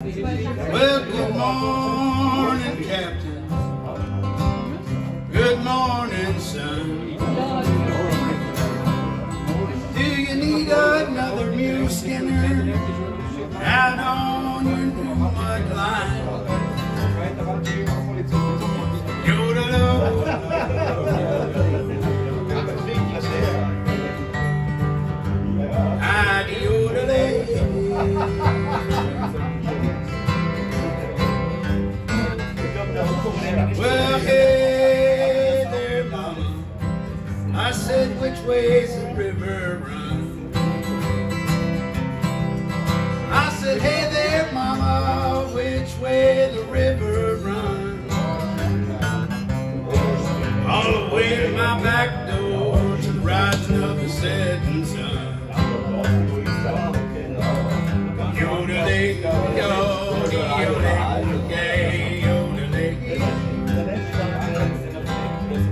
Well, good morning, Captain. Good morning, son. Do you need another mule skinner out on way's the river run? I said, hey there, mama, which way the river run? All the way to my back door to the rising of the setting sun.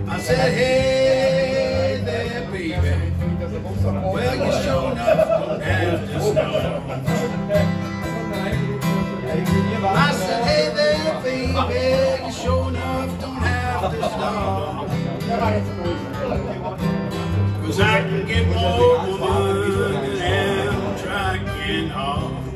I said, hey Sure enough don't have. I said, hey there, baby. You enough don't have to. Cause I can get more woman than Amtrak can haul.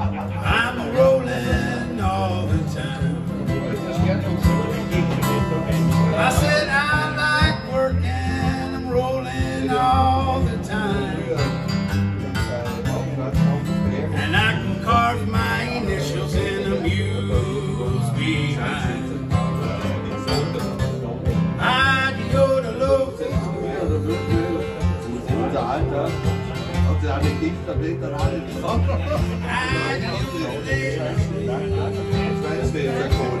die Das wäre jetzt der Kohle.